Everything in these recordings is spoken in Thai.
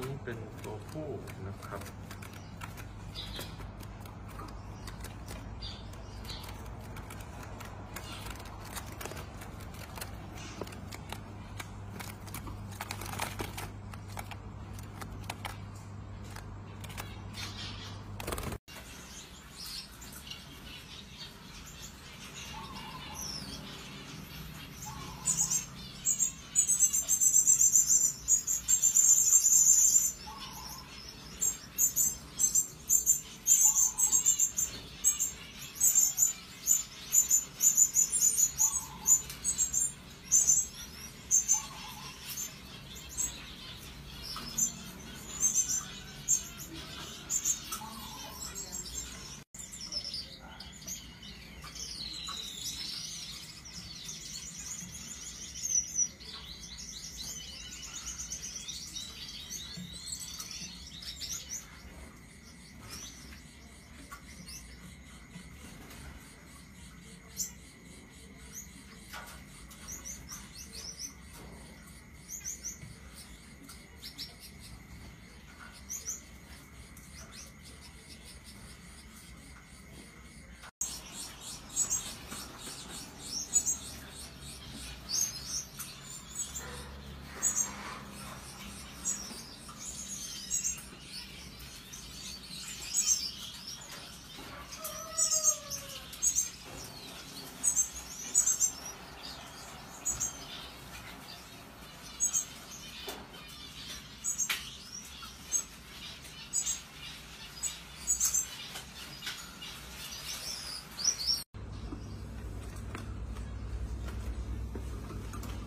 นี้เป็นตัวผู้นะครับ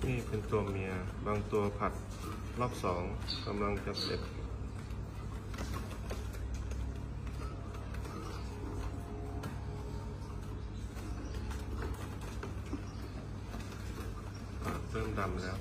นี่เป็นตัวเมีย บางตัวผัดรอบสองกำลังจะเสร็จ เริ่มดำแล้ว